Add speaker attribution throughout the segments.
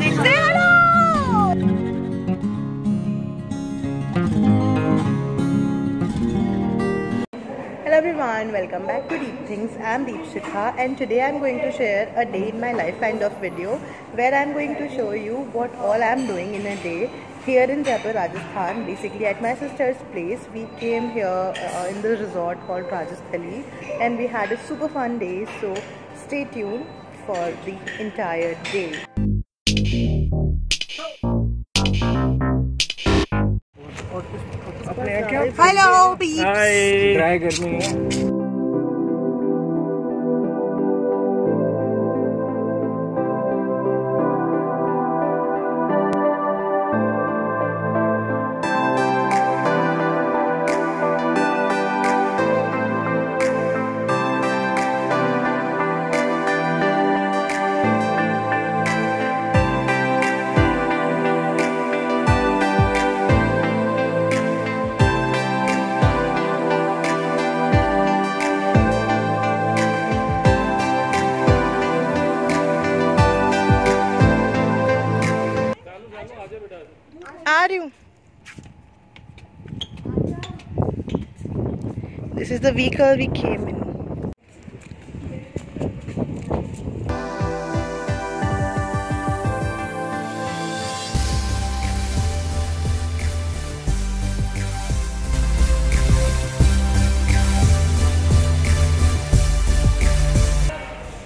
Speaker 1: Hello! Hello everyone, welcome back to DeepThinks. I'm Deepshikha and today I'm going to share a day in my life kind of video where I'm going to show you what all I'm doing in a day here in Jaipur, Rajasthan. Basically at my sister's place. We came here uh, in the resort called Rajasthali and we had a super fun day. So stay tuned for the entire day. Hello
Speaker 2: try करनी है
Speaker 1: This is the vehicle we came in.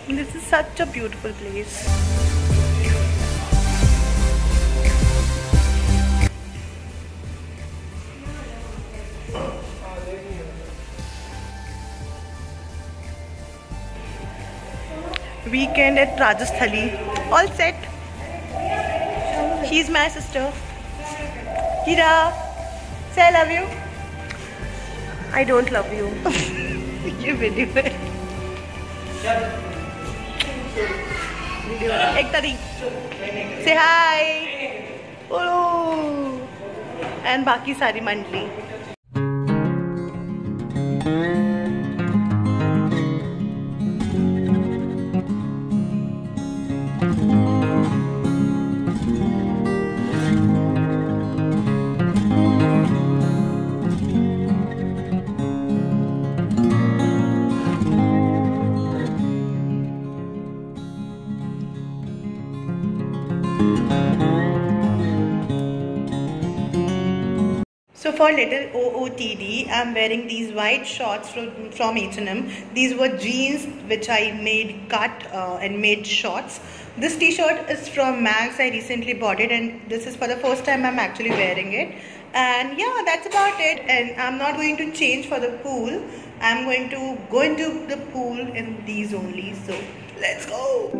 Speaker 1: This is such a beautiful place. Weekend at Rajasthali. All set. She's my sister. Hira, say I love you. I don't love you. you video it. एक तारीख से हाय and बाकी सारी मंडली Mm-hmm. So for little OOTD, I'm wearing these white shorts from, H&M. These were jeans which I made cut uh, and made shorts. This t-shirt is from Max. I recently bought it and this is for the first time I'm actually wearing it. And yeah, that's about it. And I'm not going to change for the pool. I'm going to go into the pool in these only. So let's go.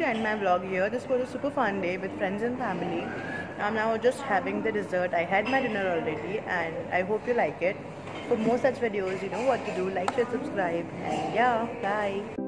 Speaker 1: My vlog here. This was a super fun day with friends and family. I'm now just having the dessert. I had my dinner already and I hope you like it. For more such videos, you know what to do. Like, share, subscribe and yeah, bye.